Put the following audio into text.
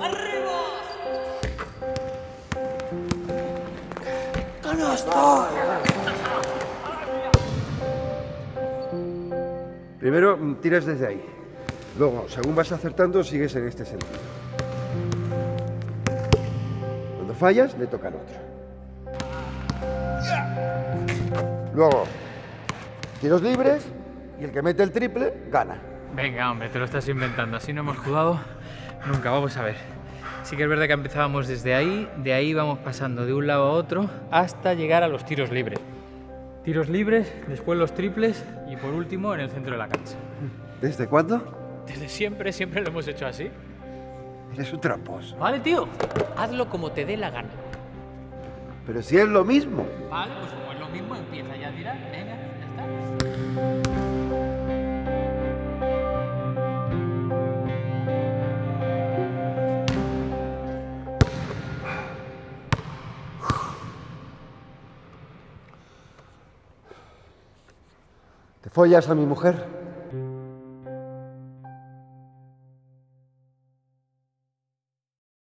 ¡Arriba! ¡Canasta! Primero mm, tiras desde ahí. Luego, según vas acertando, sigues en este sentido. Cuando fallas, le tocan otro. Luego, tiros libres y el que mete el triple gana. Venga, hombre, te lo estás inventando. Así no hemos jugado nunca. Vamos a ver. Sí que es verdad que empezábamos desde ahí, de ahí vamos pasando de un lado a otro hasta llegar a los tiros libres. Tiros libres, después los triples y por último en el centro de la cancha. ¿Desde cuándo? Desde siempre, siempre lo hemos hecho así. Eres un tramposo. Vale, tío, hazlo como te dé la gana. Pero si es lo mismo. Vale, pues como es lo mismo, empieza ya a tirar. Venga, ya está. ¿Te follas a mi mujer?